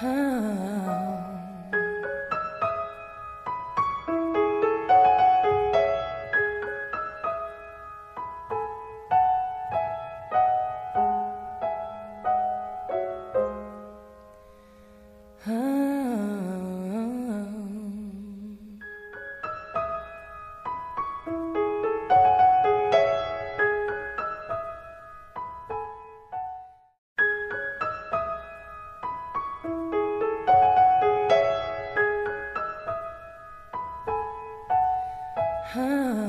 Huh. Huh?